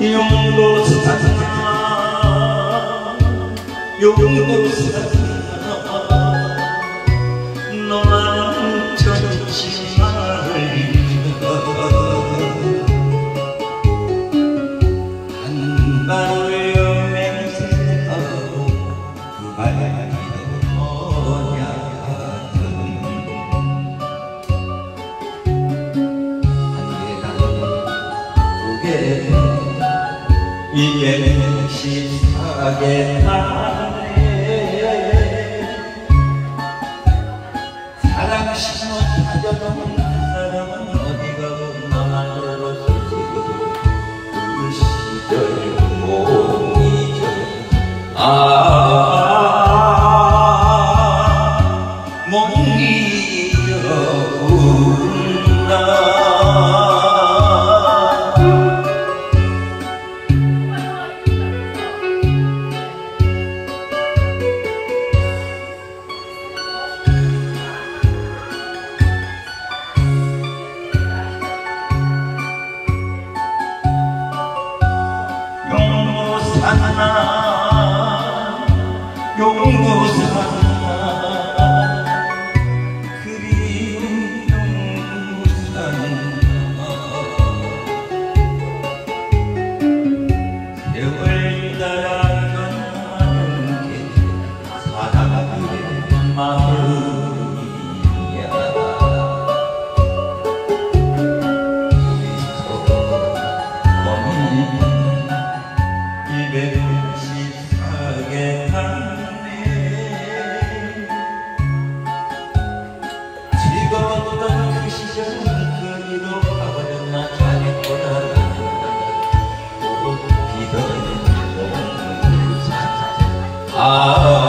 용도사나? 용도사나? 너만 전치마를 한발 여맹세하고 두발 기 시사하게 하네 사랑 심어 다져놓은 사람은 어디가 나만으로 솔직히 그 시절 못 잊어 아 용무산 아